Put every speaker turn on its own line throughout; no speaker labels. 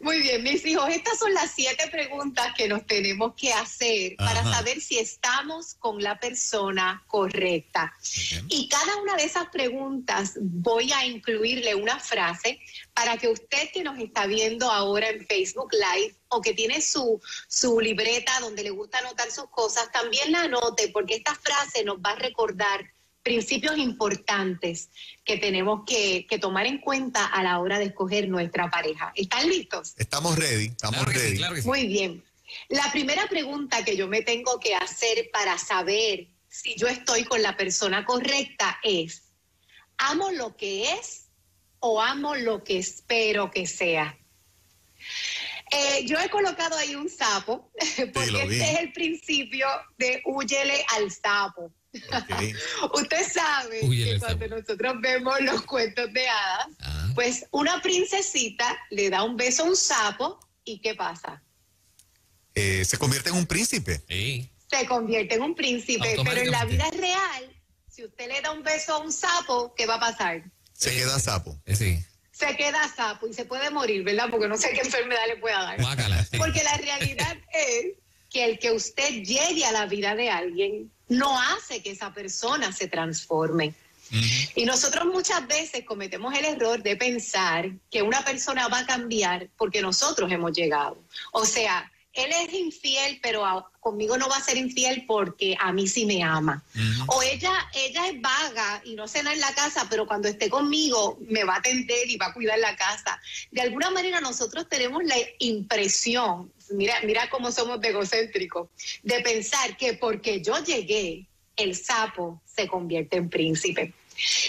Muy bien, mis hijos, estas son las siete preguntas que nos tenemos que hacer para saber si estamos con la persona correcta. Y cada una de esas preguntas voy a incluirle una frase para que usted que nos está viendo ahora en Facebook Live o que tiene su, su libreta donde le gusta anotar sus cosas, también la anote porque esta frase nos va a recordar principios importantes que tenemos que, que tomar en cuenta a la hora de escoger nuestra pareja. ¿Están listos?
Estamos ready, estamos
Claro
ready.
sí, claro que sí.
Muy bien. La primera pregunta que yo me tengo que hacer para saber si yo estoy con la persona correcta es, ¿amo lo que es o amo lo que espero que sea? Eh, yo he colocado ahí un sapo, porque este es el principio de huyele al sapo. Usted sabe
Huyele
que cuando
sapo.
nosotros vemos los cuentos de hadas,
Ah,
pues una princesita le da un beso a un sapo y ¿qué pasa?
Eh, se convierte en un príncipe.
sí.
Se convierte en un príncipe, pero en la vida real, si usted le da un beso a un sapo, ¿qué va a pasar?
Se queda sapo.
Eh, sí.
Se queda sapo y se puede morir, ¿verdad? Porque no sé qué enfermedad le pueda dar.
Guácala, sí.
Porque la realidad es que el que usted llegue a la vida de alguien no hace que esa persona se transforme. Y nosotros muchas veces cometemos el error de pensar que una persona va a cambiar porque nosotros hemos llegado. O sea, él es infiel, pero a- conmigo no va a ser infiel porque a mí sí me ama. O ella, ella es vaga y no cena en la casa, pero cuando esté conmigo me va a atender y va a cuidar la casa. De alguna manera nosotros tenemos la impresión, mira, mira cómo somos egocéntricos, de pensar que porque yo llegué, el sapo se convierte en príncipe.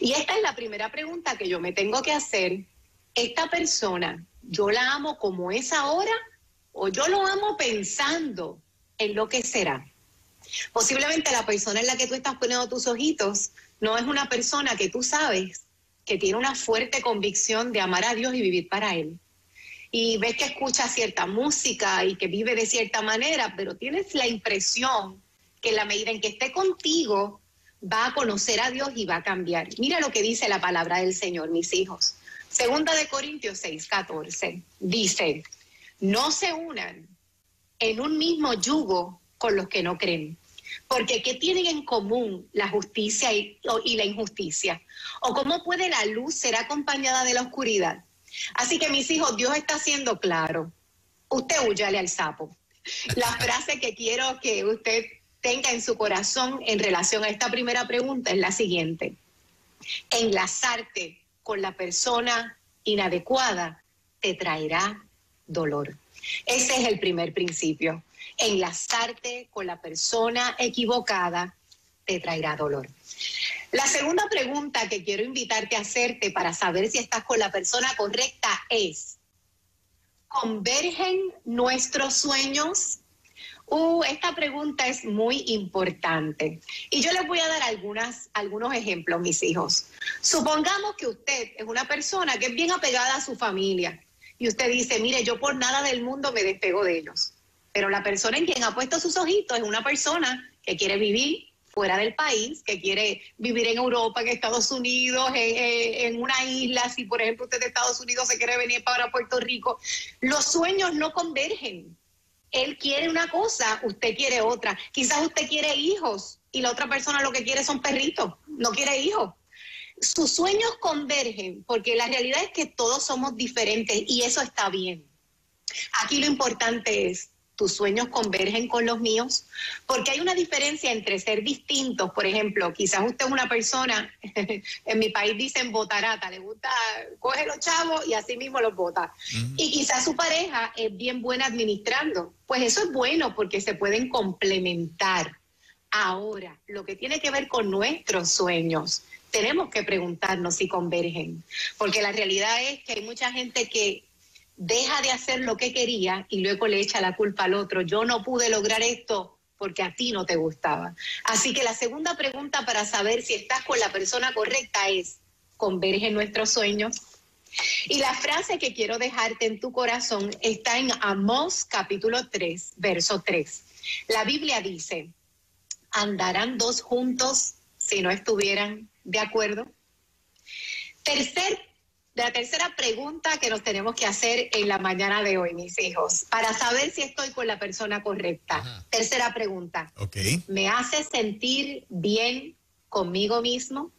Y esta es la primera pregunta que yo me tengo que hacer. ¿Esta persona, yo la amo como es ahora o yo lo amo pensando en lo que será? Posiblemente la persona en la que tú estás poniendo tus ojitos no es una persona que tú sabes que tiene una fuerte convicción de amar a Dios y vivir para Él. Y ves que escucha cierta música y que vive de cierta manera, pero tienes la impresión que en la medida en que esté contigo va a conocer a Dios y va a cambiar. Mira lo que dice la palabra del Señor, mis hijos. Segunda de Corintios 6, 14. Dice, no se unan en un mismo yugo con los que no creen. Porque ¿qué tienen en común la justicia y, la injusticia? ¿O cómo puede la luz ser acompañada de la oscuridad? Así que mis hijos, Dios está siendo claro. Usted huyale al sapo. La frase que quiero que usted tenga en su corazón en relación a esta primera pregunta es la siguiente. Enlazarte con la persona inadecuada te traerá dolor. Ese es el primer principio. Enlazarte con la persona equivocada te traerá dolor. La segunda pregunta que quiero invitarte a hacerte para saber si estás con la persona correcta es, ¿convergen nuestros sueños? Uh, esta pregunta es muy importante. Y yo les voy a dar algunos ejemplos, mis hijos. Supongamos que usted es una persona que es bien apegada a su familia y usted dice, mire, yo por nada del mundo me despego de ellos. Pero la persona en quien ha puesto sus ojitos es una persona que quiere vivir fuera del país, que quiere vivir en Europa, en Estados Unidos, en, una isla. Si, por ejemplo, usted de Estados Unidos se quiere venir para Puerto Rico, los sueños no convergen. Él quiere una cosa, usted quiere otra. Quizás usted quiere hijos y la otra persona lo que quiere son perritos, no quiere hijos. Sus sueños convergen porque la realidad es que todos somos diferentes y eso está bien. Aquí lo importante es, ¿tus sueños convergen con los míos? Porque hay una diferencia entre ser distintos. Por ejemplo, quizás usted es una persona, en mi país dicen botarata, le gusta, coge los chavos y así mismo los bota. Y quizás su pareja es bien buena administrando. Pues eso es bueno porque se pueden complementar. Ahora, lo que tiene que ver con nuestros sueños, tenemos que preguntarnos si convergen. Porque la realidad es que hay mucha gente que deja de hacer lo que quería y luego le echa la culpa al otro. Yo no pude lograr esto porque a ti no te gustaba. Así que la segunda pregunta para saber si estás con la persona correcta es, ¿convergen nuestros sueños? Y la frase que quiero dejarte en tu corazón está en Amós capítulo 3, verso 3. La Biblia dice, ¿andarán dos juntos si no estuvieran de acuerdo? Tercer la tercera pregunta que nos tenemos que hacer en la mañana de hoy, mis hijos, para saber si estoy con la persona correcta.
Ajá.
Tercera pregunta.
Ok.
¿Me hace sentir bien conmigo mismo?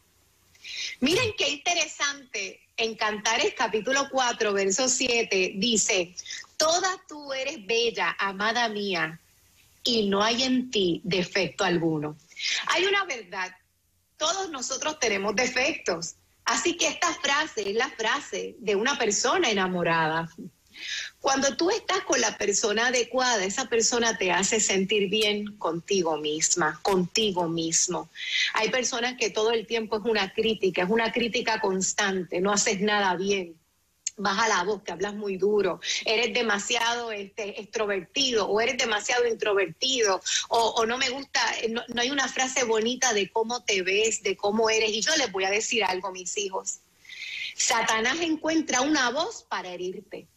Miren qué interesante. En Cantares capítulo 4, verso 7, dice, Toda tú eres bella, amada mía, y no hay en ti defecto alguno. Hay una verdad, todos nosotros tenemos defectos. Así que esta frase es la frase de una persona enamorada. Cuando tú estás con la persona adecuada, esa persona te hace sentir bien contigo misma, contigo mismo. Hay personas que todo el tiempo es una crítica, es una crítica constante, no haces nada bien. Baja la voz, que hablas muy duro, eres demasiado este, extrovertido o eres demasiado introvertido o, no me gusta, no, no hay una frase bonita de cómo te ves, de cómo eres. Y yo les voy a decir algo, mis hijos. Satanás encuentra una voz para herirte.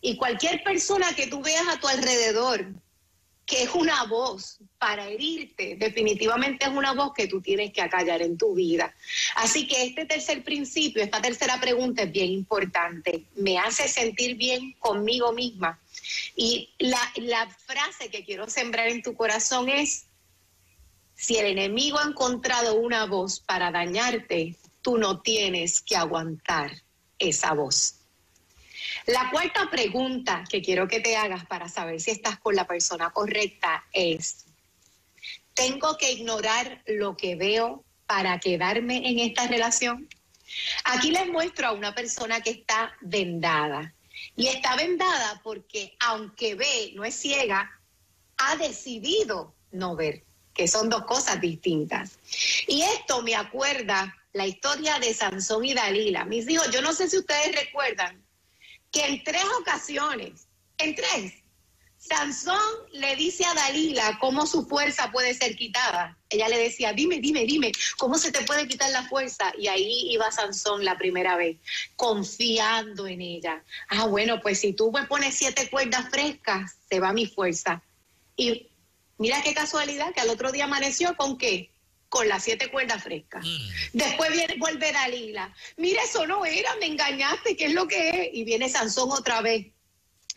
Y cualquier persona que tú veas a tu alrededor, que es una voz para herirte, definitivamente es una voz que tú tienes que acallar en tu vida. Así que este tercer principio, esta tercera pregunta es bien importante. Me hace sentir bien conmigo misma. Y la, la frase que quiero sembrar en tu corazón es, si el enemigo ha encontrado una voz para dañarte, tú no tienes que aguantar esa voz. La cuarta pregunta que quiero que te hagas para saber si estás con la persona correcta es, ¿tengo que ignorar lo que veo para quedarme en esta relación? Aquí les muestro a una persona que está vendada. Y está vendada porque aunque ve, no es ciega, ha decidido no ver, que son dos cosas distintas. Y esto me acuerda la historia de Sansón y Dalila. Mis hijos, yo no sé si ustedes recuerdan que en tres ocasiones, en tres, Sansón le dice a Dalila cómo su fuerza puede ser quitada. Ella le decía, dime, dime, dime, ¿cómo se te puede quitar la fuerza? Y ahí iba Sansón la primera vez, confiando en ella. Ah, bueno, pues si tú me pones siete cuerdas frescas, se va mi fuerza. Y mira qué casualidad que al otro día amaneció con qué? Con las siete cuerdas frescas.
Mm.
Después viene, vuelve Dalila. Mira, eso no era, me engañaste, ¿qué es lo que es? Y viene Sansón otra vez.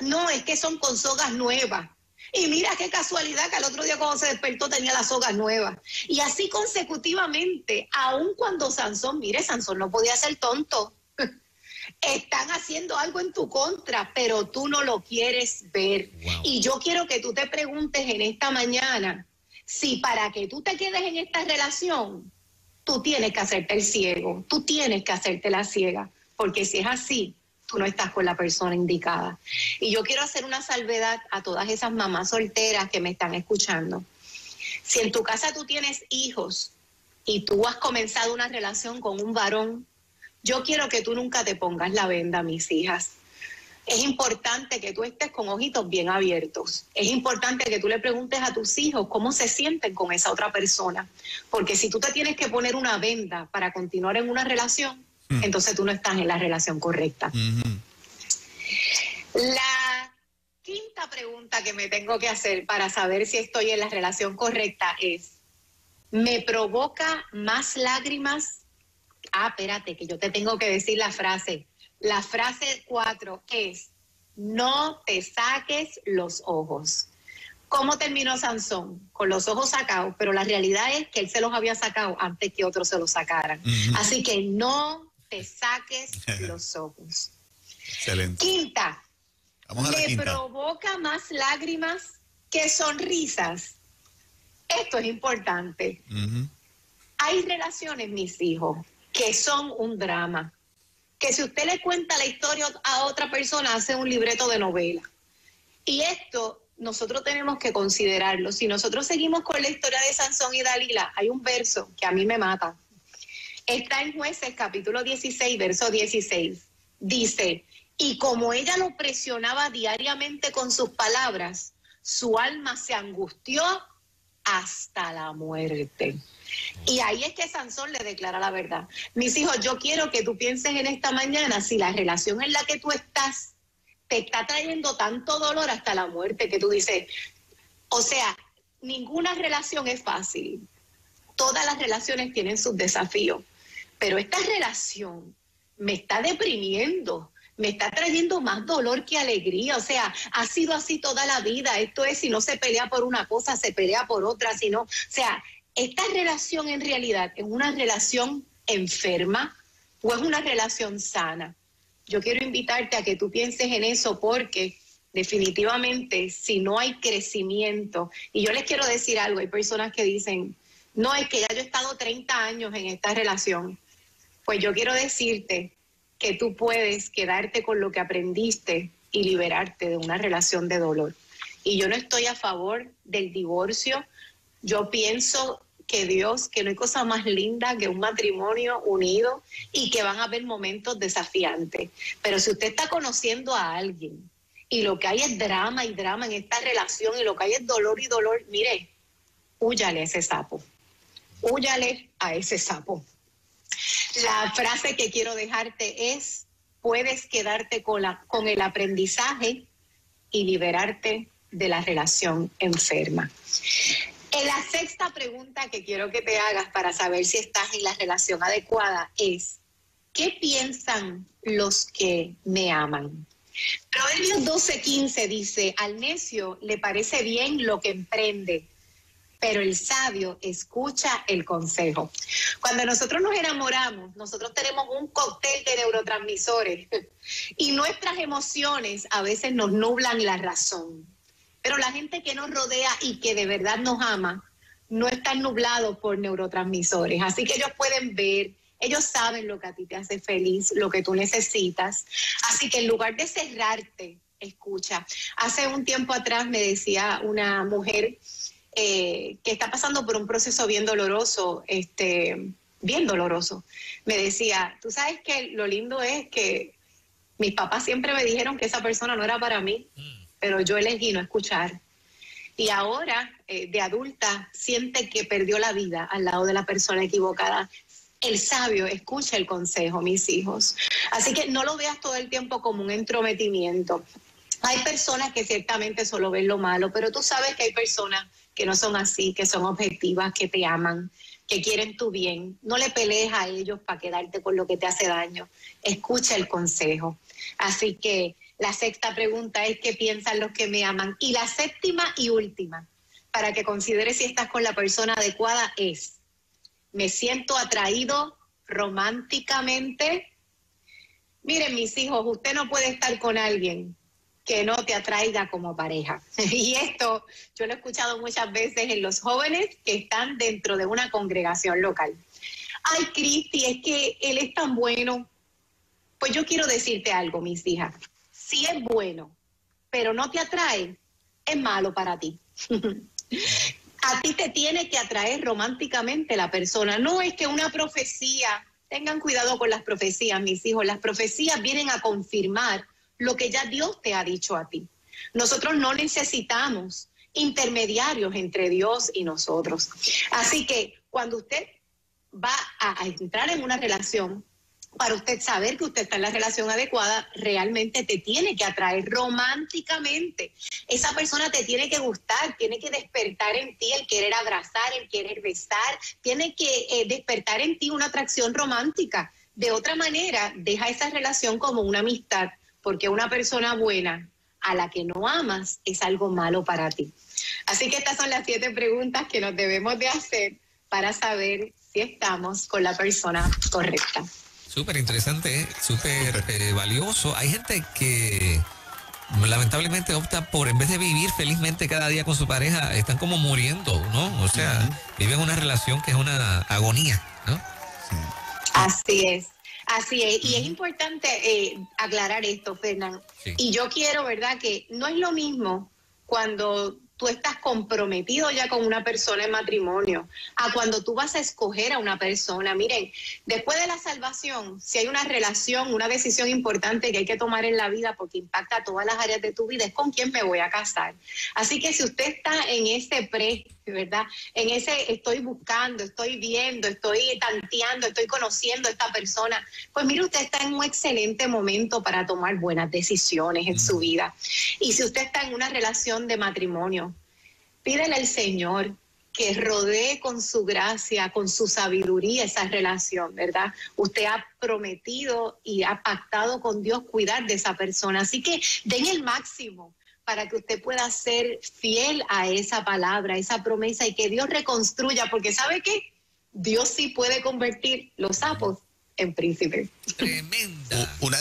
No, es que son con sogas nuevas. Y mira qué casualidad que al otro día cuando se despertó tenía las sogas nuevas. Y así consecutivamente, aun cuando Sansón, mire, Sansón no podía ser tonto. Están haciendo algo en tu contra, pero tú no lo quieres ver.
Wow.
Y yo quiero que tú te preguntes en esta mañana si para que tú te quedes en esta relación, tú tienes que hacerte el ciego, tú tienes que hacerte la ciega, porque si es así, tú no estás con la persona indicada. Y yo quiero hacer una salvedad a todas esas mamás solteras que me están escuchando. Si en tu casa tú tienes hijos y tú has comenzado una relación con un varón, yo quiero que tú nunca te pongas la venda, mis hijas. Es importante que tú estés con ojitos bien abiertos. Es importante que tú le preguntes a tus hijos cómo se sienten con esa otra persona. Porque si tú te tienes que poner una venda para continuar en una relación,
Hmm.
entonces tú no estás en la relación correcta. La quinta pregunta que me tengo que hacer para saber si estoy en la relación correcta es, ¿me provoca más lágrimas? Ah, espérate, que yo te tengo que decir la frase. La frase cuatro es, no te saques los ojos. ¿Cómo terminó Sansón? Con los ojos sacados, pero la realidad es que él se los había sacado antes que otros se los sacaran. Así que no te saques los ojos.
Excelente.
Quinta,
Vamos a la
me
quinta.
provoca más lágrimas que sonrisas. Esto es importante. Hay relaciones, mis hijos, que son un drama. Que si usted le cuenta la historia a otra persona, hace un libreto de novela. Y esto nosotros tenemos que considerarlo. Si nosotros seguimos con la historia de Sansón y Dalila, hay un verso que a mí me mata. Está en jueces capítulo 16, verso 16. Dice, y como ella lo presionaba diariamente con sus palabras, su alma se angustió hasta la muerte. Y ahí es que Sansón le declara la verdad. Mis hijos, yo quiero que tú pienses en esta mañana si la relación en la que tú estás te está trayendo tanto dolor hasta la muerte que tú dices, o sea, ninguna relación es fácil. Todas las relaciones tienen sus desafíos, pero esta relación me está deprimiendo, me está trayendo más dolor que alegría. O sea, ha sido así toda la vida. Esto es, si no se pelea por una cosa, se pelea por otra. Si no, o sea, esta relación en realidad es una relación enferma o es una relación sana. Yo quiero invitarte a que tú pienses en eso porque definitivamente si no hay crecimiento, y yo les quiero decir algo, hay personas que dicen, no, es que ya yo he estado 30 años en esta relación, pues yo quiero decirte que tú puedes quedarte con lo que aprendiste y liberarte de una relación de dolor. Y yo no estoy a favor del divorcio, yo pienso que Dios, que no hay cosa más linda que un matrimonio unido y que van a haber momentos desafiantes. Pero si usted está conociendo a alguien y lo que hay es drama y drama en esta relación y lo que hay es dolor y dolor, mire, huyale a ese sapo, huyale a ese sapo. La frase que quiero dejarte es, puedes quedarte con, la, con el aprendizaje y liberarte de la relación enferma. En la sexta pregunta que quiero que te hagas para saber si estás en la relación adecuada es, ¿qué piensan los que me aman? Proverbios 12:15 dice, al necio le parece bien lo que emprende, pero el sabio escucha el consejo. Cuando nosotros nos enamoramos, nosotros tenemos un cóctel de neurotransmisores y nuestras emociones a veces nos nublan la razón. Pero la gente que nos rodea y que de verdad nos ama, no están nublados por neurotransmisores. Así que ellos pueden ver, ellos saben lo que a ti te hace feliz, lo que tú necesitas. Así que en lugar de cerrarte, escucha. Hace un tiempo atrás me decía una mujer eh, que está pasando por un proceso bien doloroso, este, bien doloroso. Me decía, tú sabes que lo lindo es que mis papás siempre me dijeron que esa persona no era para mí. Mm pero yo elegí no escuchar. Y ahora, eh, de adulta, siente que perdió la vida al lado de la persona equivocada. El sabio escucha el consejo, mis hijos. Así que no lo veas todo el tiempo como un entrometimiento. Hay personas que ciertamente solo ven lo malo, pero tú sabes que hay personas que no son así, que son objetivas, que te aman, que quieren tu bien. No le pelees a ellos para quedarte con lo que te hace daño. Escucha el consejo. Así que la sexta pregunta es qué piensan los que me aman. Y la séptima y última, para que consideres si estás con la persona adecuada, es, ¿me siento atraído románticamente? Miren, mis hijos, usted no puede estar con alguien que no te atraiga como pareja. Y esto yo lo he escuchado muchas veces en los jóvenes que están dentro de una congregación local. Ay, Cristi, es que él es tan bueno. Pues yo quiero decirte algo, mis hijas si es bueno, pero no te atrae, es malo para ti. a ti te tiene que atraer románticamente la persona. No es que una profecía, tengan cuidado con las profecías, mis hijos, las profecías vienen a confirmar lo que ya Dios te ha dicho a ti. Nosotros no necesitamos intermediarios entre Dios y nosotros. Así que cuando usted va a, entrar en una relación, para usted saber que usted está en la relación adecuada, realmente te tiene que atraer románticamente. Esa persona te tiene que gustar, tiene que despertar en ti el querer abrazar, el querer besar, tiene que eh, despertar en ti una atracción romántica. De otra manera, deja esa relación como una amistad, porque una persona buena a la que no amas es algo malo para ti. Así que estas son las siete preguntas que nos debemos de hacer para saber si estamos con la persona correcta.
Súper interesante, súper eh, valioso. Hay gente que lamentablemente opta por, en vez de vivir felizmente cada día con su pareja, están como muriendo, ¿no? O sea, viven una relación que es una agonía, ¿no?
Así es. Así es, y es importante eh, aclarar esto, Fernando. Y yo quiero, ¿verdad?, que no es lo mismo cuando tú estás comprometido ya con una persona en matrimonio, a cuando tú vas a escoger a una persona. Miren, después de la salvación, si hay una relación, una decisión importante que hay que tomar en la vida porque impacta todas las áreas de tu vida, es con quién me voy a casar. Así que si usted está en ese pre, ¿verdad? En ese estoy buscando, estoy viendo, estoy tanteando, estoy conociendo a esta persona, pues mire, usted está en un excelente momento para tomar buenas decisiones en su vida. Y si usted está en una relación de matrimonio, pídele al Señor que rodee con su gracia, con su sabiduría esa relación, ¿verdad? Usted ha prometido y ha pactado con Dios cuidar de esa persona. Así que den el máximo para que usted pueda ser fiel a esa palabra, a esa promesa y que Dios reconstruya, porque ¿sabe qué? Dios sí puede convertir los sapos en príncipes.
Tremenda.
Una